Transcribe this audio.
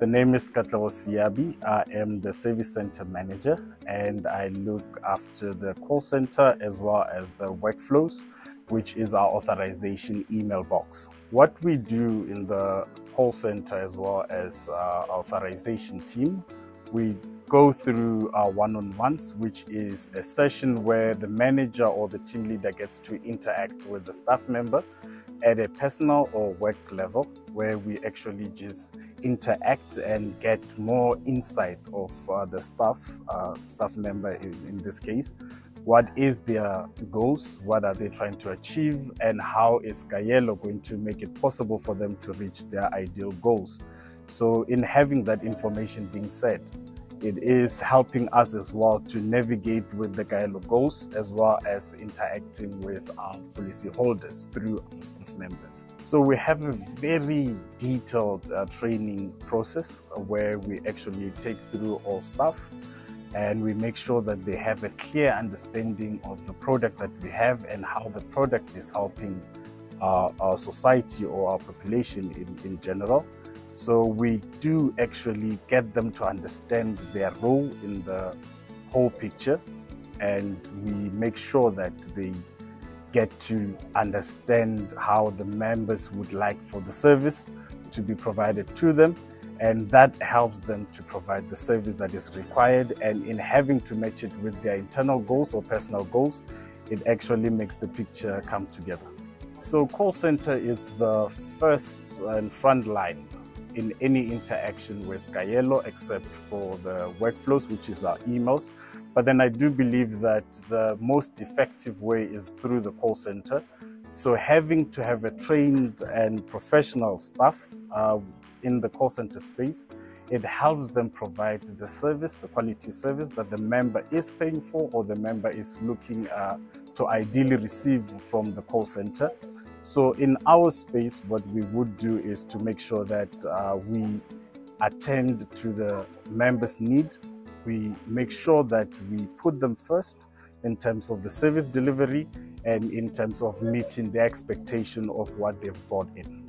The name is Katlego Seabi. I am the service center manager and I look after the call center as well as the workflows, which is our authorization email box. What we do in the call center as well as uh, our authorization team, we go through our one-on-ones, which is a session where the manager or the team leader gets to interact with the staff member at a personal or work level where we actually just interact and get more insight of uh, the staff, uh, staff member in, in this case. What is their goals? What are they trying to achieve? And how is Kaelo going to make it possible for them to reach their ideal goals? So in having that information being said, it is helping us as well to navigate with the Kaelo goals as well as interacting with our policy holders through our staff members. So we have a very detailed uh, training process where we actually take through all staff and we make sure that they have a clear understanding of the product that we have and how the product is helping uh, our society or our population in, in general. So we do actually get them to understand their role in the whole picture and we make sure that they get to understand how the members would like for the service to be provided to them and that helps them to provide the service that is required. And in having to match it with their internal goals or personal goals it actually makes the picture come together. So call center is the first and front line in any interaction with Kaelo except for the workflows, which is our emails. But then I do believe that the most effective way is through the call center. So having to have a trained and professional staff uh, in the call center space, it helps them provide the service, the quality service that the member is paying for or the member is looking uh, to ideally receive from the call center. So in our space, what we would do is to make sure that uh, we attend to the members' need. We make sure that we put them first in terms of the service delivery and in terms of meeting the expectation of what they've bought in.